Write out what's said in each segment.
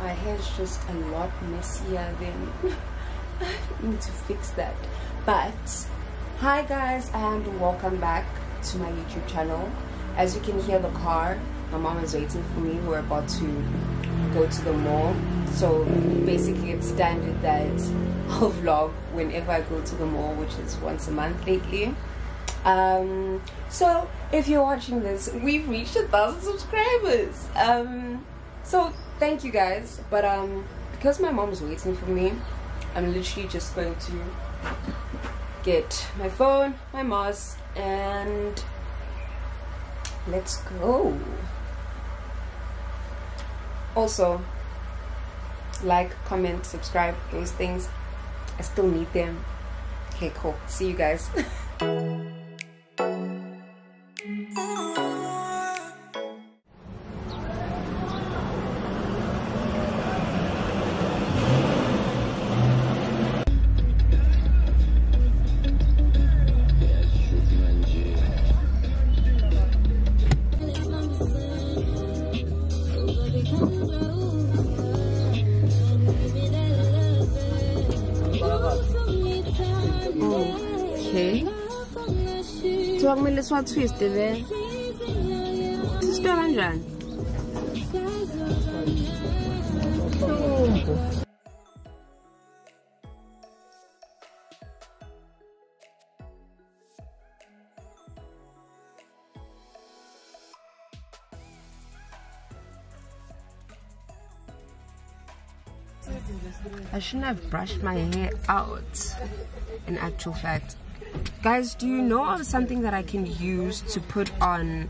my hair is just a lot messier than I need to fix that. But hi guys and welcome back to my youtube channel. As you can hear the car my mom is waiting for me. We're about to go to the mall. So basically it's standard that i'll vlog whenever i go to the mall which is once a month lately. Um so if you're watching this we've reached a thousand subscribers. Um so thank you guys but um because my mom's waiting for me i'm literally just going to get my phone my mask and let's go. Also like comment subscribe those things. I still need them. Okay cool. See you guys kumele kanjani I shouldn't have brushed my hair out in actual fact. Guys, do you know of something that I can use to put on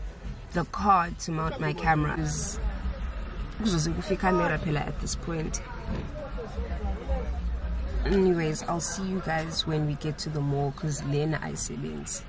the card to mount my cameras? at this point. Anyways, I'll see you guys when we get to the mall because Lena I siblings.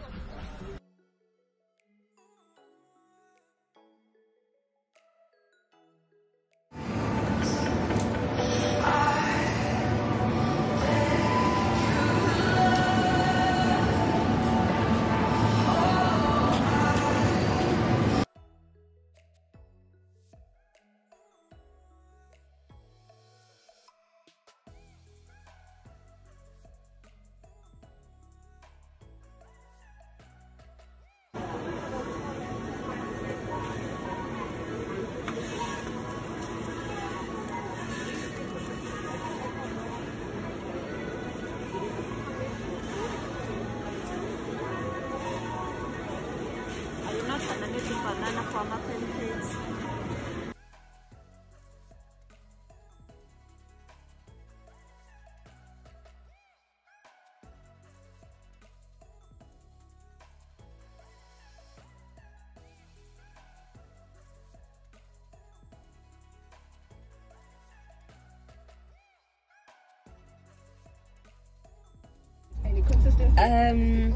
Um,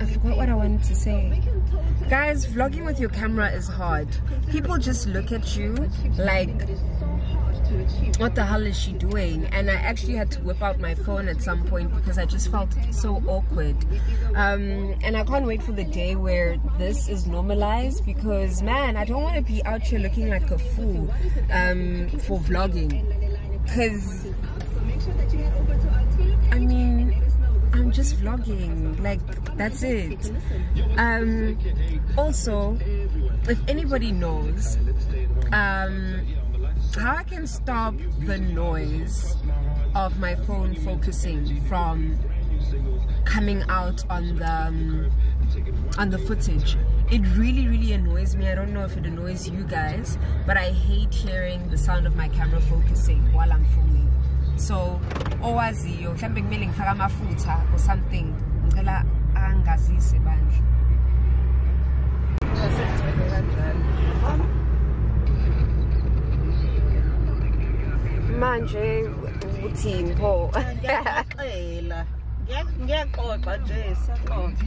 I forgot what I wanted to say. Guys, vlogging with your camera is hard. People just look at you like, what the hell is she doing? And I actually had to whip out my phone at some point because I just felt so awkward. Um, and I can't wait for the day where this is normalized because, man, I don't want to be out here looking like a fool um, for vlogging. Because, I mean, I'm just vlogging like that's it. Um also if anybody knows um how I can stop the noise of my phone focusing from coming out on the um, on the footage. It really really annoys me. I don't know if it annoys you guys but i hate hearing the sound of my camera focusing while i'm filming so owaziyo mhlawumbe kumele ngifake amafutha or something ngicela angazise bandla manje uthini pho Ngiyaxoxela. Ngiyaxoxa nje siyaxoxa.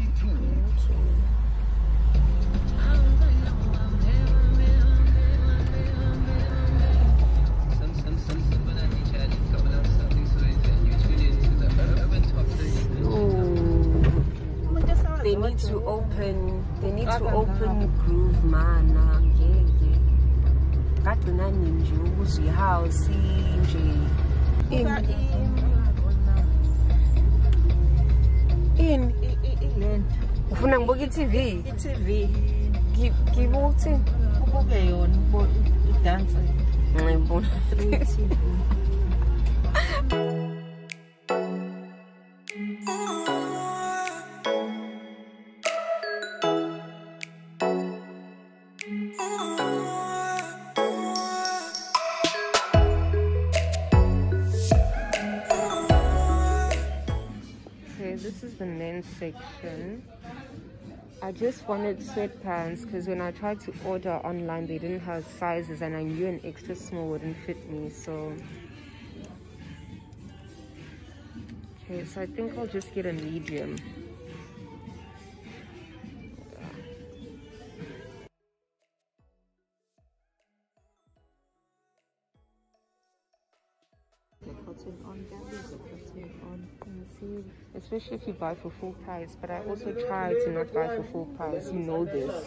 Need to open they need to open groove man. Ah, Ngeke ngathi uzogcina nini nje ukuzwa ihouse nje Buka ini ini i- i- ilento ufuna ngibuka i-tv ukuthini ubuke yona idanse ngiyibona I just wanted sweatpants because when I tried to order online, they didn't have sizes, and I knew an extra small wouldn't fit me. So, okay, so I think I'll just get a medium. Especially if you buy for full price. But I also try to not buy for full price. You know this.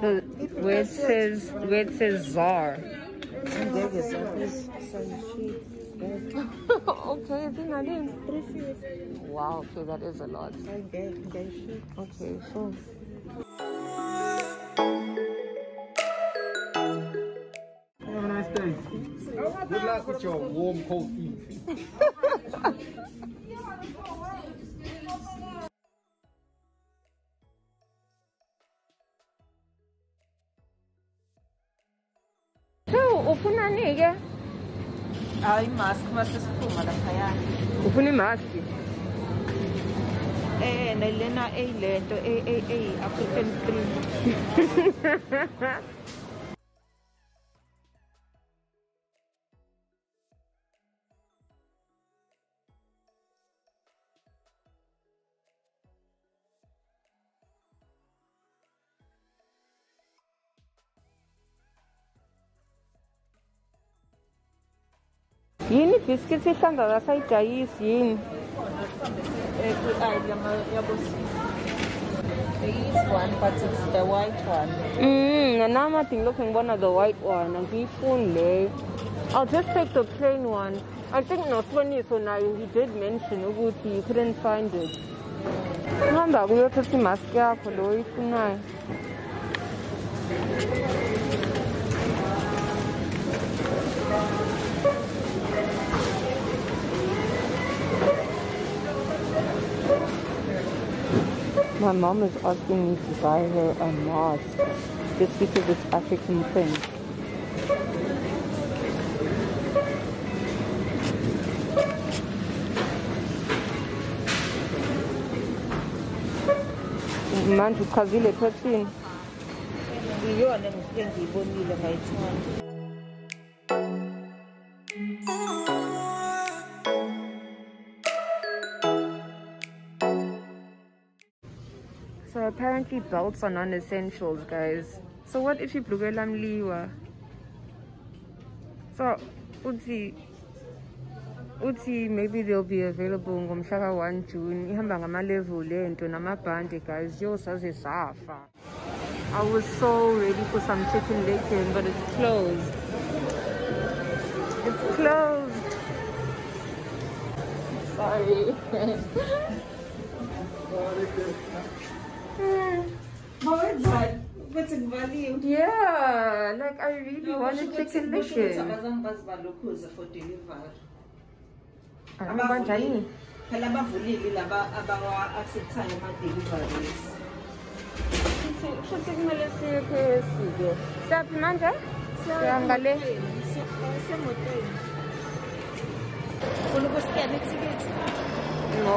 The where it says where it says Czar. Angeke zabiza sayishile okay, Zina lini? Wow, okay, that is a lot. Okay, so Have a nice day. Good luck with your warm, cold feet. ufuna nike? Ai, mask ma sa spumarang kaya. Upunin mask. Eh, nailena eh, leto eh, eh, eh, African dream. Kasayidayisi yini? There is one, but it's the white one. Mm, and I'm looking ngibona the white one. Angiyifuni leyo. I'll just take the plain one. I think Noswani so now he did mention ukuthi you couldn't find it. Uhamba kuyothatha imask yakho lo oyifunayo. My mom is asking me to buy her a mask just because it's African print. manje uchazile ngayithanda apparently belts are non-essentials guys. So what if ibhluke lamliwa so uthi uthi maybe they'll be available ngomhla ka-1 june. Ihamba ngama-level lento namabhande guys. Yo saze safa. I was so ready for some chicken licken but it's closed. It's closed. Sorry Hmm. bethi ngivaliwe Yeah, like I really wanted chicken licken. abazange bazibalokhuze for delivery Abantu kanjani? phela abavulile laba abawa-acceptayo ama-deliveries Shuthi kumele siye KFC-ke. Siyaphi manje? Siyahamba semotweni funa ithikithi No.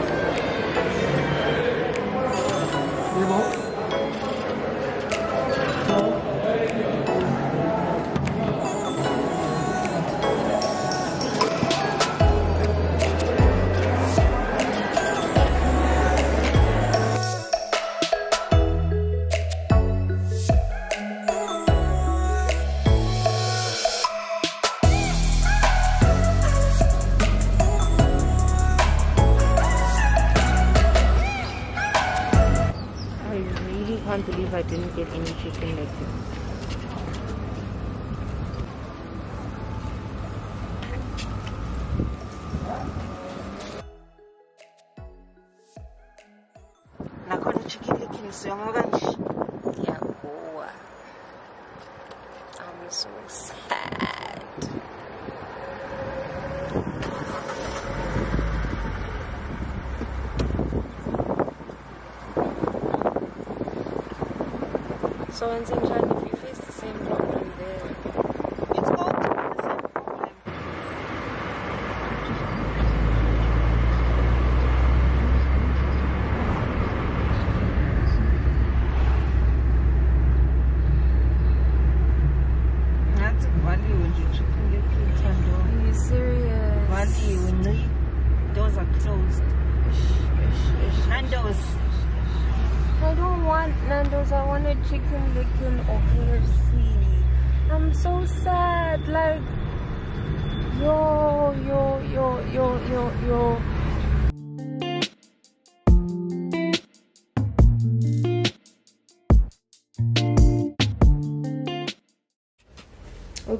didn't get any chicken licken. nakhona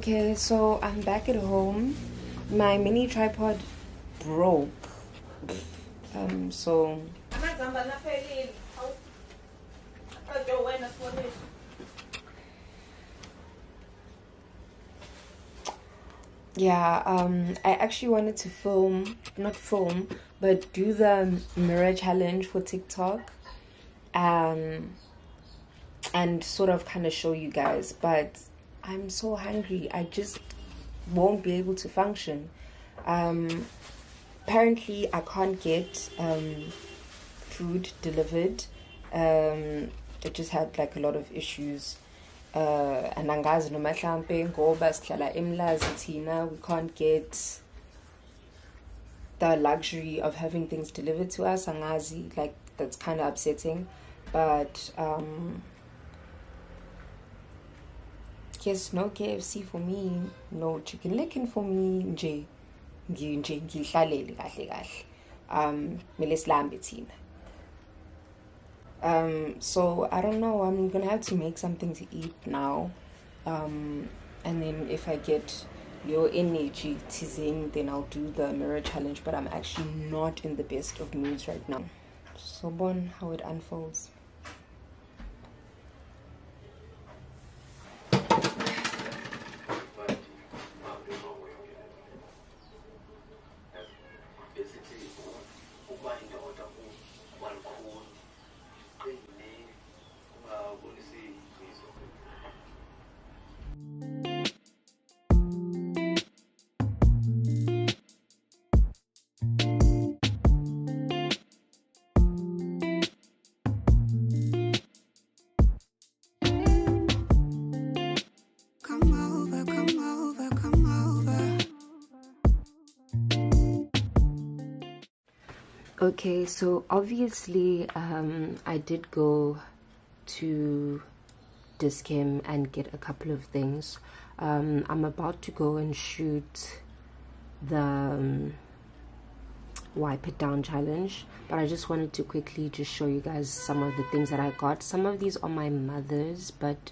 Okay, so I'm back at home. My mini tripod broke. Um, so Yeah, um, I actually wanted to film, not film, but do the mirror challenge for TikTok, um, and sort of kind of show you guys. But I'm so hungry, I just won't be able to function. Um, apparently, I can't get um, food delivered. Um, it just had like a lot of issues uh and angazi noma mhlambe ngoba sihlala emlazi thina we can't get the luxury of having things delivered to us angazi like that's kind of upsetting but um yes no KFC for me no chicken licken for me nje nje ngihlalele kahle kahle. Um mele silambe thina. Um so i don't know i'm gonna have to make something to eat now. Um and then if i get your energy teasing then i'll do the mirror challenge but i'm actually not in the best of moods right now. So bon how it unfolds Okay, so obviously, um, I did go to Dis-Chem and get a couple of things. Um, I'm about to go and shoot the um, wipe it down challenge, but I just wanted to quickly just show you guys some of the things that I got. Some of these are my mother's, but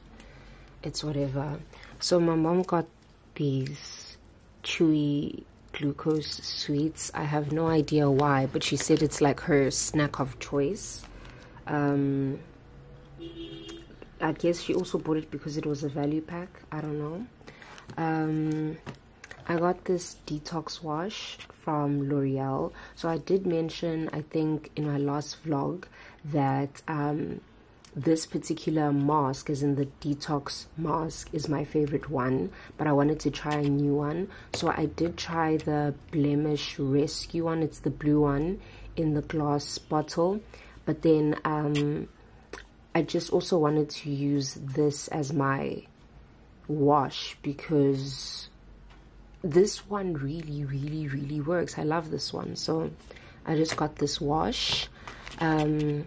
it's whatever. So my mom got these chewy glucose sweets. I have no idea why, but she said it's like her snack of choice. Um, I guess she also bought it because it was a value pack. I don't know. Um, I got this detox wash from L'Oreal. So I did mention, I think, in my last vlog that um, this particular mask, as in the detox mask, is my favorite one. But I wanted to try a new one. So I did try the Blemish Rescue one. It's the blue one in the glass bottle. But then um, I just also wanted to use this as my wash because this one really really really works i love this one so i just got this wash um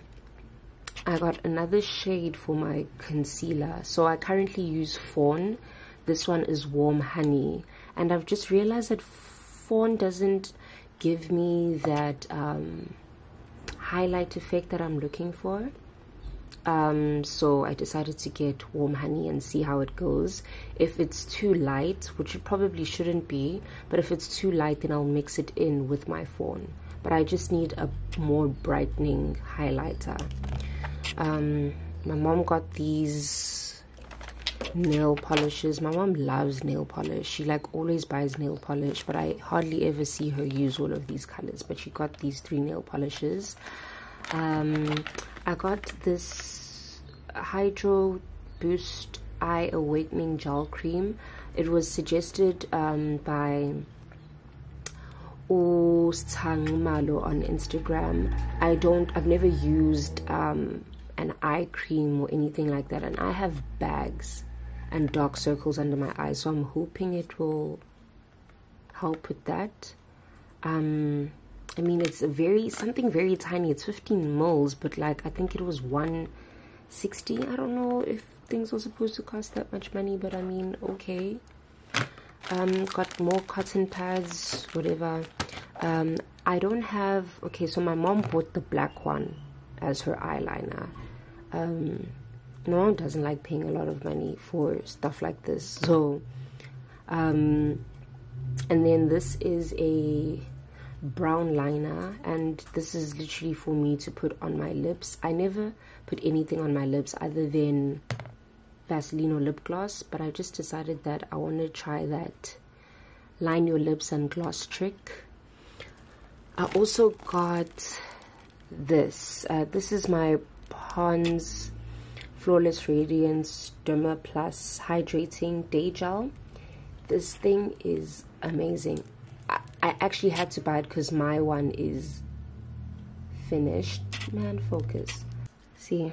i got another shade for my concealer so i currently use fawn this one is warm honey and i've just realized that fawn doesn't give me that um highlight effect that i'm looking for um, so I decided to get warm honey and see how it goes. If it's too light, which it probably shouldn't be, but if it's too light, then I'll mix it in with my fawn. But I just need a more brightening highlighter. Um, my mom got these nail polishes. My mom loves nail polish. She like always buys nail polish, but I hardly ever see her use all of these colors. But she got these three nail polishes. Um, I got this Hydro Boost Eye Awakening Gel Cream. It was suggested um, by Malo on Instagram. I don't, I've never used um, an eye cream or anything like that, and I have bags and dark circles under my eyes, so I'm hoping it will help with that. Um, I mean, it's a very something very tiny. It's 15 mils, but like I think it was 160. I don't know if things were supposed to cost that much money, but I mean, okay. Um, got more cotton pads, whatever. Um, I don't have. Okay, so my mom bought the black one as her eyeliner. Um, mom doesn't like paying a lot of money for stuff like this, so. Um, and then this is a brown liner and this is literally for me to put on my lips i never put anything on my lips other than vaseline or lip gloss but i just decided that i want to try that line your lips and gloss trick i also got this uh, this is my pond's flawless radiance derma plus hydrating day gel this thing is amazing I actually had to buy it because my one is finished. Man, focus. See,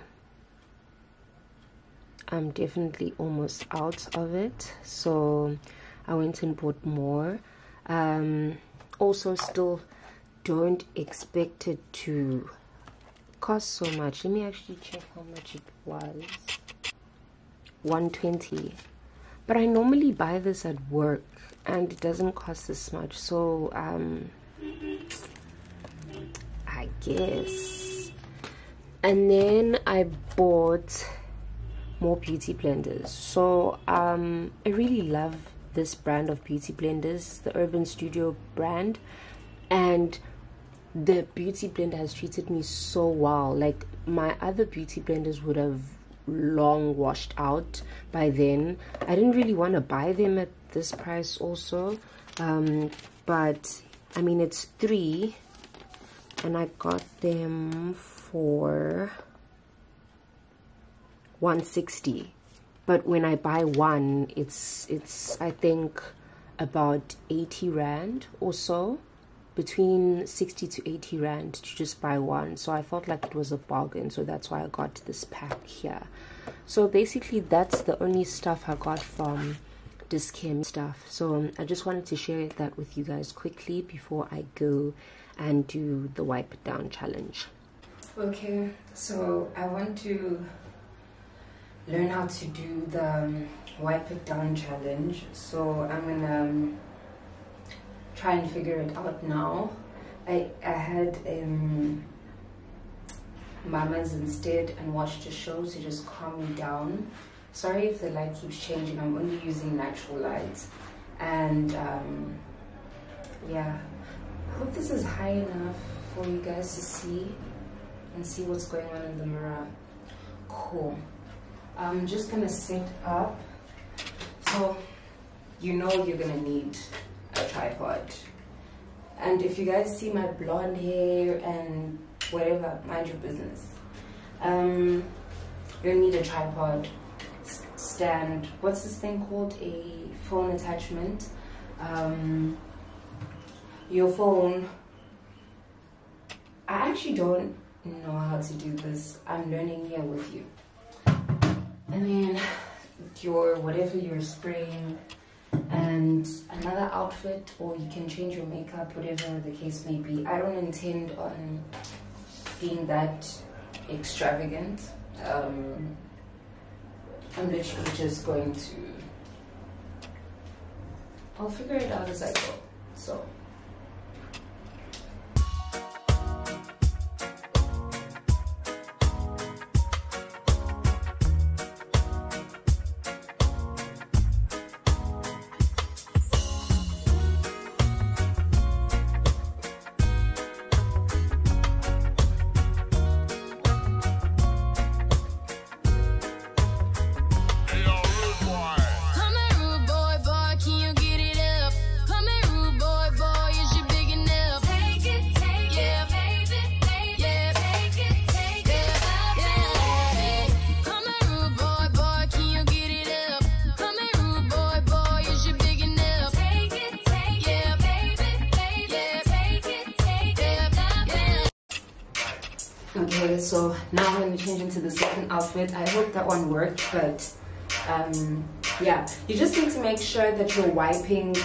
I'm definitely almost out of it. So I went and bought more. Um, also, still don't expect it to cost so much. Let me actually check how much it was. 120 but I normally buy this at work and it doesn't cost this much. So um I guess. And then I bought more beauty blenders. So um I really love this brand of beauty blenders. The Urban Studio brand. And the beauty blender has treated me so well. Like my other beauty blenders would have long washed out by then. I didn't really want to buy them at this price also. Um, but i mean it's three and i got them for 160 but when i buy one it's it's i think about 80 rand or so between 60 to 80 rand to just buy one. So i felt like it was a bargain. So that's why i got this pack here. So basically that's the only stuff i got from Dis-Chem stuff. So um, i just wanted to share that with you guys quickly before i go and do the wipe down challenge. Okay so i want to learn how to do the um, wipe it down challenge. So i'm gonna um, try and figure it out now. I, I had um, mamas instead and watched a show to just calm me down. Sorry if the light keeps changing, I'm only using natural light. And um, yeah, I hope this is high enough for you guys to see and see what's going on in the mirror. Cool. I'm just gonna set up. So you know you're gonna need a tripod. And if you guys see my blonde hair and whatever, mind your business. Um, you'll need a tripod stand. What's this thing called? A phone attachment. Um, your phone. I actually don't know how to do this. I'm learning here with you. And then your whatever you're spraying and another outfit or you can change your makeup whatever the case may be. I don't intend on being that extravagant um, i'm literally just going to i'll figure it out as i go so so now I'm going to change into the second outfit. I hope that one worked, but um, yeah, you just need to make sure that you're wiping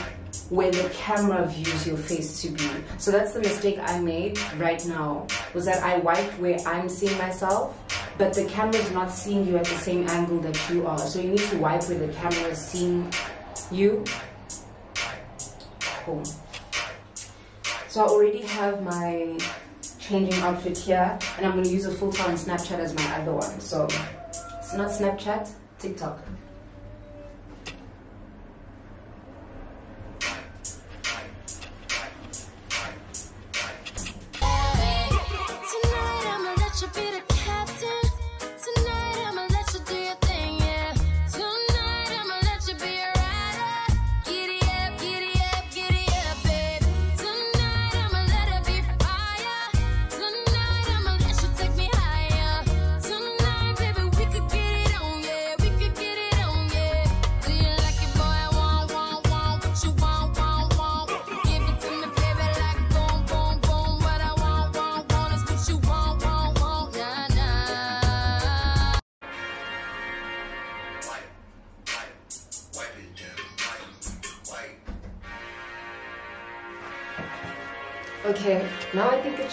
where the camera views your face to be. So that's the mistake I made right now, was that I wiped where I'm seeing myself, but the camera is not seeing you at the same angle that you are. So you need to wipe where the camera is seeing you. Cool. So I already have my changing outfit here and I'm to use a filter on Snapchat as my other one. So it's not Snapchat, TikTok.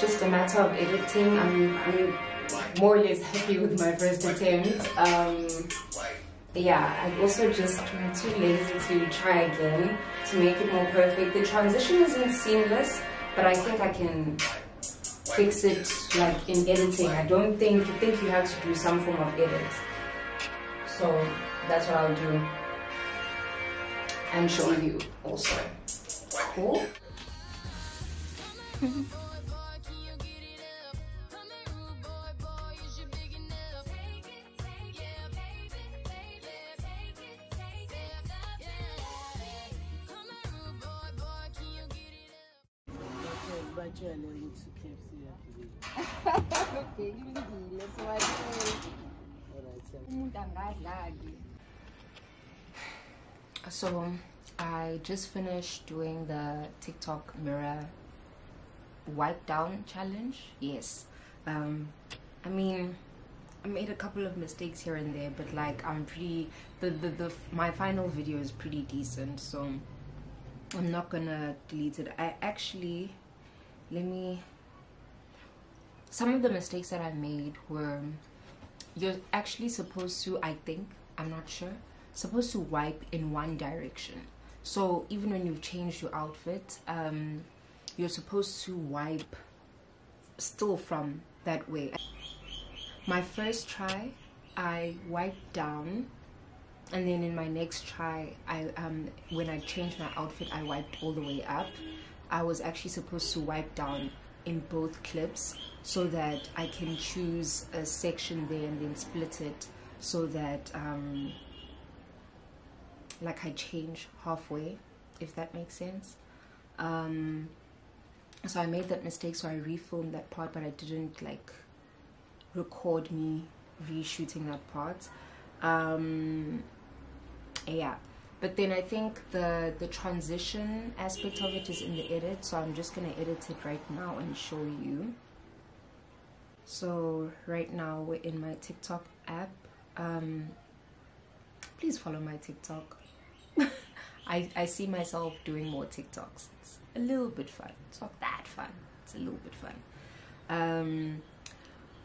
Just a matter of editing. I'm, I'm more or less happy with my first attempt. Um, yeah, I also just I'm too lazy to try again to make it more perfect. The transition isn't seamless, but I think I can fix it like in editing. I don't think I think you have to do some form of edit. So that's what I'll do and show you also. Cool. So I just finished doing the TikTok mirror wipe down challenge. Yes. Um I mean I made a couple of mistakes here and there, but like I'm pretty the the, the my final video is pretty decent, so I'm not gonna delete it. I actually let me some of the mistakes that I made were you're actually supposed to I think I'm not sure supposed to wipe in one direction. So even when you've changed your outfit um you're supposed to wipe still from that way. My first try I wiped down and then in my next try I um when I changed my outfit I wiped all the way up I was actually supposed to wipe down in both clips so that I can choose a section there and then split it so that um like I change halfway if that makes sense. Um so I made that mistake so I refilmed that part but I didn't like record me reshooting that part. Um yeah but then I think the the transition aspect of it is in the edit so I'm just gonna edit it right now and show you so right now we're in my TikTok app um please follow my TikTok I, I see myself doing more TikToks. It's a little bit fun. It's not that fun. It's a little bit fun. Um,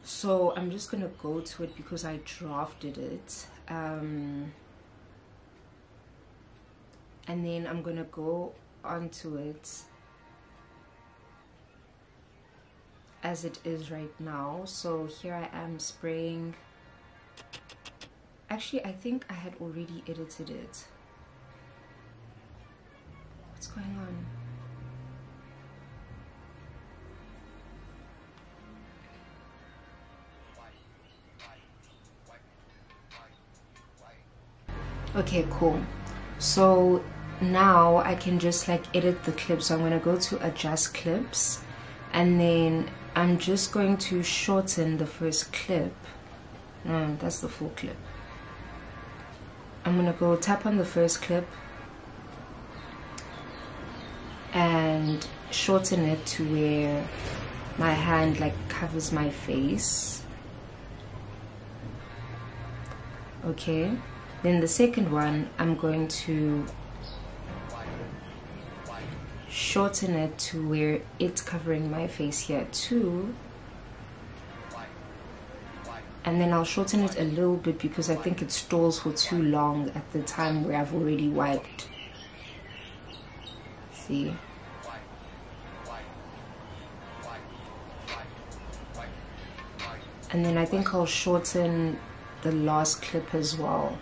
so I'm just gonna go to it because I drafted it. Um, and then I'm gonna go onto it as it is right now. So here I am spraying. Actually, I think I had already edited it. What's going on? Okay, cool. So now I can just like edit the clip. So I'm gonna go to adjust clips and then I'm just going to shorten the first clip. No, that's the full clip. I'm gonna go tap on the first clip and shorten it to where my hand like covers my face okay then the second one I'm going to shorten it to where it's covering my face here too. And then I'll shorten it a little bit because I think it stalls for too long at the time where I've already wiped. See? And then I think I'll shorten the last clip as well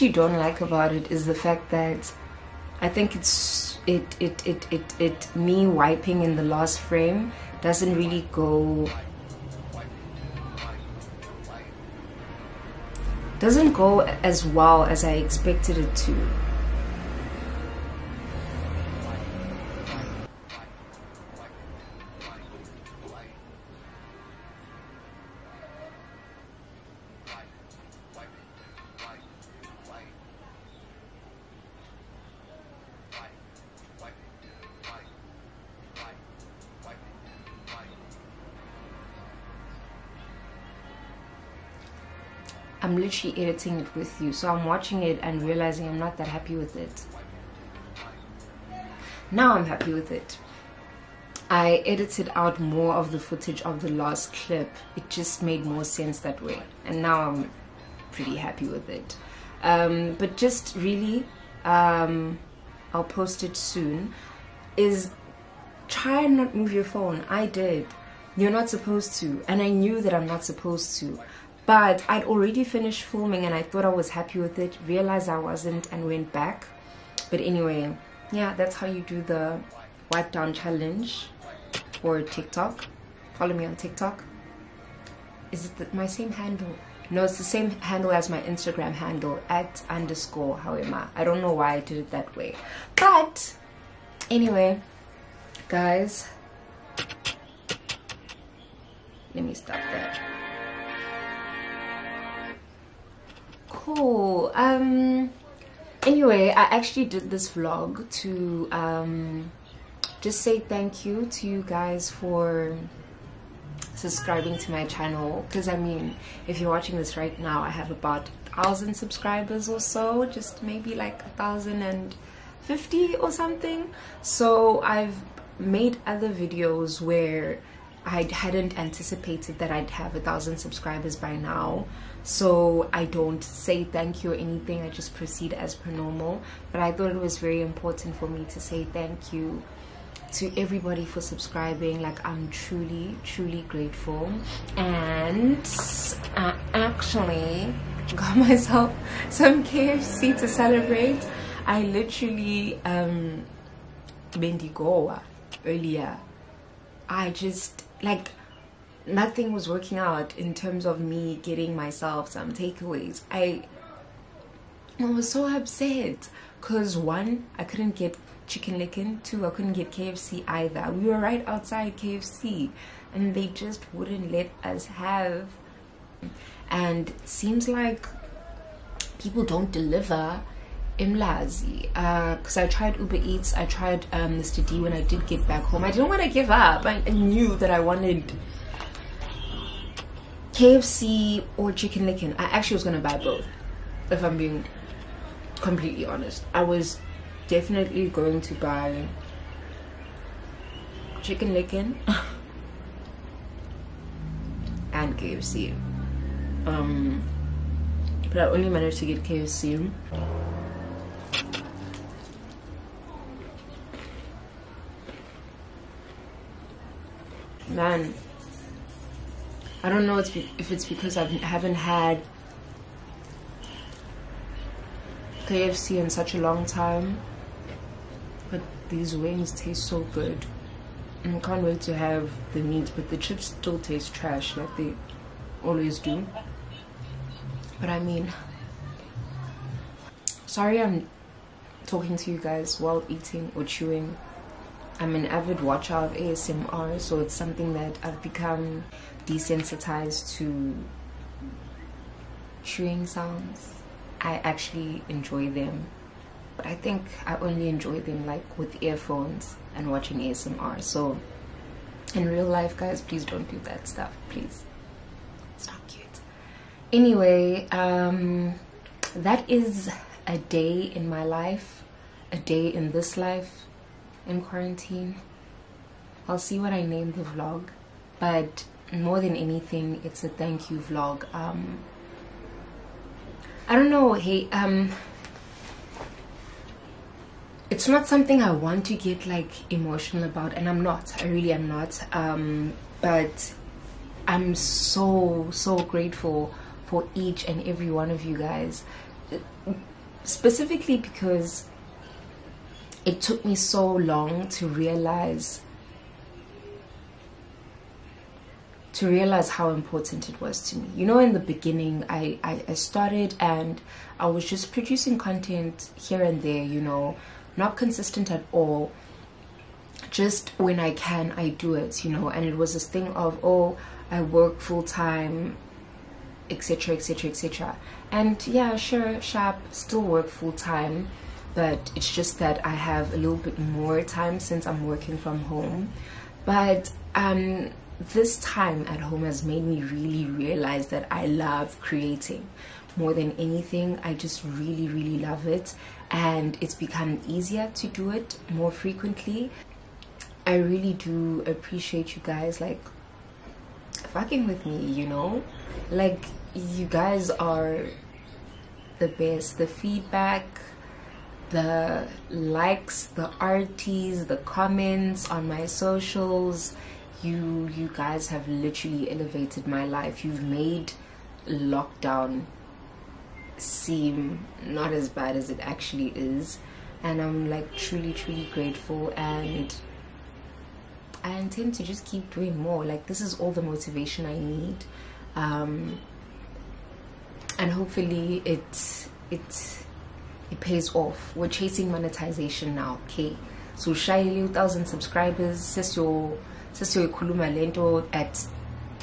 actually don't like about it is the fact that I think it's it it it it, it me wiping in the last frame doesn't really go doesn't go as well as I expected it to. I'm literally editing it with you. So I'm watching it and realizing I'm not that happy with it. Now I'm happy with it. I edited out more of the footage of the last clip. It just made more sense that way. And now I'm pretty happy with it. Um, but just really, um, I'll post it soon, is try and not move your phone. I did. You're not supposed to. And I knew that I'm not supposed to but I'd already finished filming and I thought I was happy with it realized I wasn't and went back. But anyway yeah that's how you do the wipe down challenge for TikTok. Follow me on TikTok. Is it the, my same handle? No it's the same handle as my Instagram handle at underscore however I don't know why I did it that way. But anyway guys let me stop that cool. Um anyway i actually did this vlog to um just say thank you to you guys for subscribing to my channel. Because i mean if you're watching this right now i have about a thousand subscribers or so just maybe like a thousand and fifty or something. So i've made other videos where I hadn't anticipated that I'd have a thousand subscribers by now so I don't say thank you or anything. I just proceed as per normal. But I thought it was very important for me to say thank you to everybody for subscribing. Like I'm truly truly grateful. And I actually got myself some KFC to celebrate. I literally um Bendigoa earlier. I just like nothing was working out in terms of me getting myself some takeaways. I I was so upset because one, I couldn't get chicken licken. Two, I couldn't get KFC either. We were right outside KFC and they just wouldn't let us have. And seems like people don't deliver Imlazi because uh, I tried Uber Eats, I tried um, Mr. D when I did get back home. I didn't want to give up. I, I knew that I wanted KFC or Chicken Licken. I actually was gonna buy both, if I'm being completely honest. I was definitely going to buy Chicken Licken and KFC. Um, but I only managed to get KFC. Man, I don't know if it's because I haven't had KFC in such a long time, but these wings taste so good. I can't wait to have the meat, but the chips still taste trash. Like they, always do. But I mean, sorry I'm talking to you guys while eating or chewing. I'm an avid watcher of ASMR, so it's something that I've become desensitized to chewing sounds. I actually enjoy them, but I think I only enjoy them like with earphones and watching ASMR. So, in real life, guys, please don't do that stuff, please. It's not cute. Anyway, um, that is a day in my life, a day in this life in quarantine. I'll see what I name the vlog, but more than anything, it's a thank you vlog. Um, I don't know, hey, um, it's not something I want to get like emotional about, and I'm not. I really am not. Um, but I'm so so grateful for each and every one of you guys, specifically because it took me so long to realize to realize how important it was to me. You know, in the beginning, I, I, I started and I was just producing content here and there, you know, not consistent at all. Just when I can, I do it, you know, and it was this thing of, oh, I work full time, etc., etc., etc. And yeah, sure, sharp, still work full time, but it's just that I have a little bit more time since I'm working from home. But um, this time at home has made me really realize that I love creating more than anything. I just really, really love it, and it's become easier to do it more frequently. I really do appreciate you guys like fucking with me, you know? Like, you guys are the best. The feedback, the likes, the RTs, the comments on my socials, you you guys have literally elevated my life. You've made lockdown seem not as bad as it actually is. And I'm like truly, truly grateful and I intend to just keep doing more. Like this is all the motivation I need. Um and hopefully it it it pays off. We're chasing monetization now, okay? So shyly thousand subscribers, says your Kuluma Lento at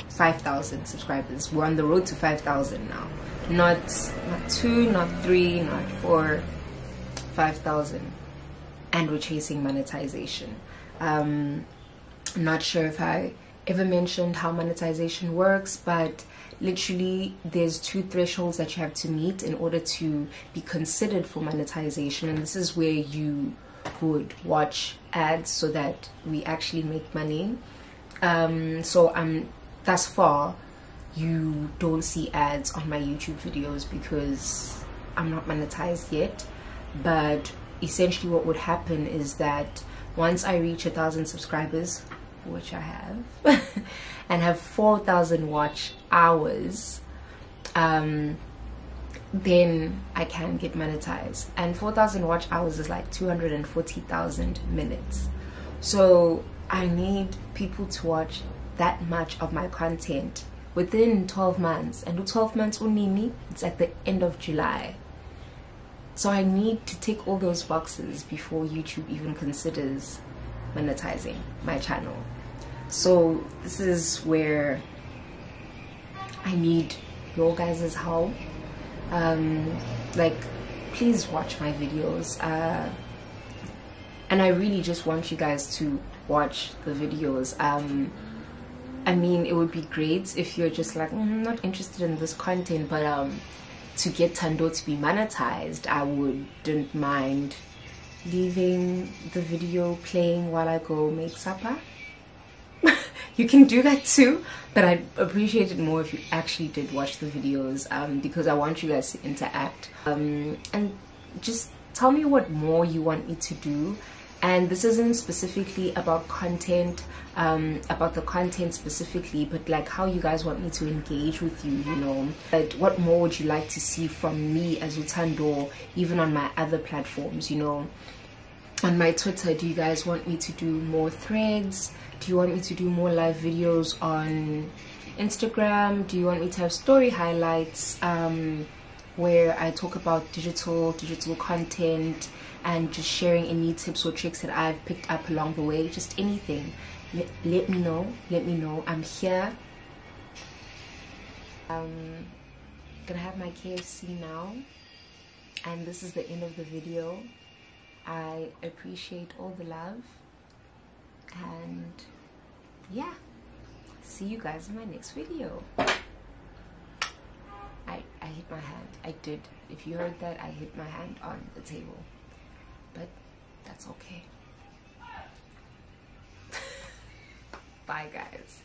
five thousand subscribers. We're on the road to five thousand now. Not not two, not three, not four, five thousand. And we're chasing monetization. Um I'm not sure if I ever mentioned how monetization works, but literally there's two thresholds that you have to meet in order to be considered for monetization and this is where you would watch ads so that we actually make money. Um, so i'm thus far you don't see ads on my youtube videos because i'm not monetized yet. But essentially what would happen is that once i reach a thousand subscribers which i have and have 4,000 watch hours, um, then I can get monetized. And 4,000 watch hours is like 240,000 minutes. So I need people to watch that much of my content within 12 months. And 12 months unini, it's at the end of July. So I need to tick all those boxes before YouTube even considers monetizing my channel so this is where I need your guys' help. Um, like please watch my videos uh, and I really just want you guys to watch the videos. Um, I mean it would be great if you're just like mm, I'm not interested in this content but um, to get Tando to be monetized I wouldn't mind leaving the video playing while I go make supper you can do that too but i appreciate it more if you actually did watch the videos um, because i want you guys to interact. Um, and just tell me what more you want me to do. And this isn't specifically about content um, about the content specifically but like how you guys want me to engage with you you know. But what more would you like to see from me as utando even on my other platforms you know on my twitter do you guys want me to do more threads do you want me to do more live videos on Instagram? Do you want me to have story highlights um, where I talk about digital digital content and just sharing any tips or tricks that I've picked up along the way? Just anything. Let, let me know. Let me know. I'm here. Um, gonna have my KFC now, and this is the end of the video. I appreciate all the love, and yeah, see you guys in my next video. I I hit my hand. I did. If you heard that, I hit my hand on the table, but that's okay. Bye, guys.